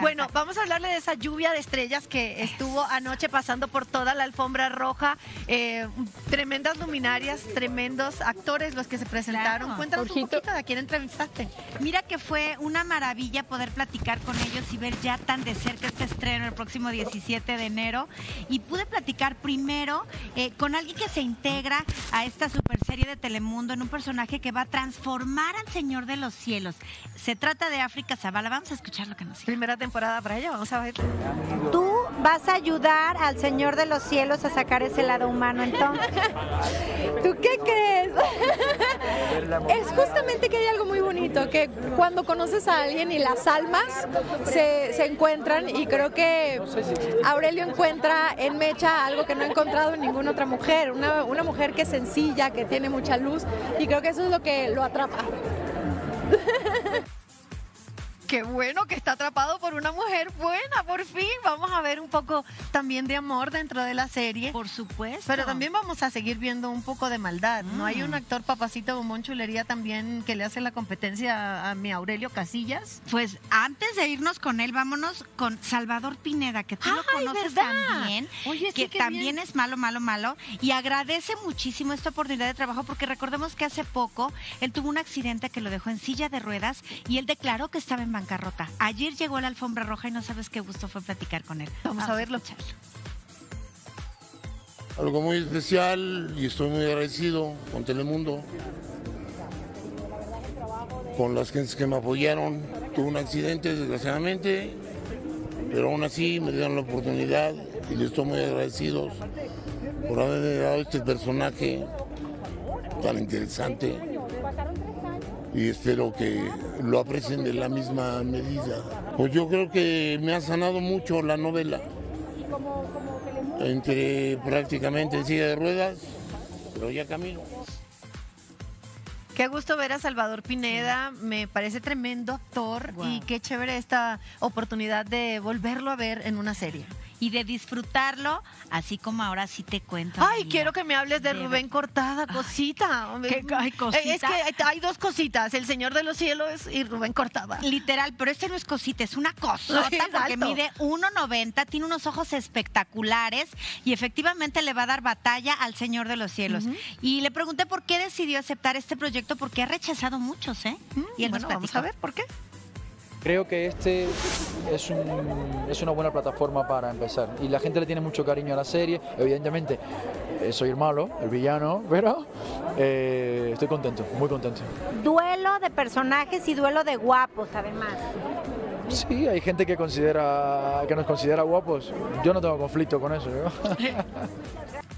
Bueno, vamos a hablarle de esa lluvia de estrellas que estuvo anoche pasando por toda la alfombra roja. Eh, tremendas luminarias, tremendos actores los que se presentaron. Claro. Cuéntanos un poquito de a quién entrevistaste. Mira que fue una maravilla poder platicar con ellos y ver ya tan de cerca este estreno el próximo 17 de enero. Y pude platicar primero eh, con alguien que se integra a esta super serie de Telemundo en un personaje que va a transformar al Señor de los Cielos. Se trata de África Zavala. Vamos a escuchar lo que nos. Primera temporada para ella, vamos a ver. Tú vas a ayudar al Señor de los cielos a sacar ese lado humano entonces. ¿Tú qué crees? es justamente que hay algo muy bonito, que cuando conoces a alguien y las almas se, se encuentran y creo que Aurelio encuentra en Mecha algo que no ha encontrado en ninguna otra mujer, una, una mujer que es sencilla, que tiene mucha luz y creo que eso es lo que lo atrapa. Qué bueno que está atrapado por una mujer buena, por fin. Vamos a ver un poco también de amor dentro de la serie. Por supuesto. Pero también vamos a seguir viendo un poco de maldad. ¿No hay Mm. un actor papacito bombón chulería también que le hace la competencia a, mi Aurelio Casillas? Pues antes de irnos con él, vámonos con Salvador Pineda, que tú lo conoces ¿verdad? también, Oye, sí, que también bien. es malo, malo, malo, y agradece muchísimo esta oportunidad de trabajo porque recordemos que hace poco él tuvo un accidente que lo dejó en silla de ruedas y él declaró que estaba en bancarrota. Ayer llegó a la alfombra roja y no sabes qué gusto fue platicar con él. Vamos a verlo. escucharlo. Algo muy especial y estoy muy agradecido con Telemundo, con las gentes que me apoyaron. Tuve un accidente, desgraciadamente, pero aún así me dieron la oportunidad y les estoy muy agradecidos por haberme dado este personaje tan interesante y espero que lo aprecien de la misma medida. Pues yo creo que me ha sanado mucho la novela. Entre prácticamente en silla de ruedas, pero ya camino. Qué gusto ver a Salvador Pineda, me parece tremendo actor y qué chévere esta oportunidad de volverlo a ver en una serie. Y de disfrutarlo, así como ahora sí te cuento. Ay, amiga. quiero que me hables de, Rubén Cortada, cosita. ¿qué- ay, cosita? Es que hay, hay dos cositas, El Señor de los Cielos y Rubén Cortada. Literal, pero este no es cosita, es una cosota Ay, porque mide 1.90, tiene unos ojos espectaculares y efectivamente le va a dar batalla al Señor de los Cielos. Y le pregunté por qué decidió aceptar este proyecto, porque ha rechazado muchos, ¿eh? y él nos bueno, vamos platicó. a ver por qué. Creo que este es, un- es una buena plataforma para empezar. Y la gente le tiene mucho cariño a la serie. Evidentemente, eh, soy el malo, el villano, pero eh, estoy contento, muy contento. Duelo de personajes y duelo de guapos, además. Sí, hay gente que, considera, que nos considera guapos. Yo no tengo conflicto con eso. ¿eh?